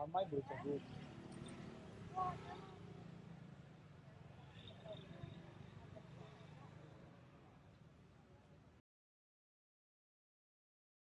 I might be do